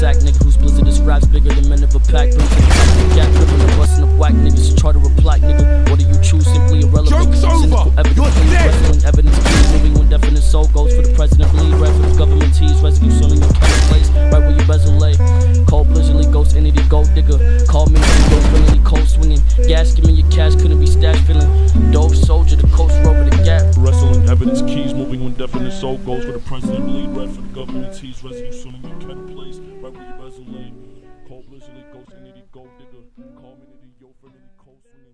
sack, nigga whose blizzard describes bigger than men of a pack. Brings the top of the gap, living the busting of whack niggas. Charter a plaque, nigga. What do you choose? Simply irrelevant. Joke's Cynical over. evidence, You're dead. wrestling evidence, moving when definite soul goes for the president. Bleed, red for the government tease, residue soil in your place, right where your bezel lay. Cold blizzardly ghost, entity, gold digger. Call me, go friendly, cold swinging. Gas, give me your cash, couldn't be stashed, feeling. Dove soldier, the coast rover, the gap. Wrestling evidence keys moving when definite soul goes for the president bleed red for the government tease residue swimming in kettle place right where your lay cold blizzardly ghost entity gold digger call me nitty yo for nitty cold swinging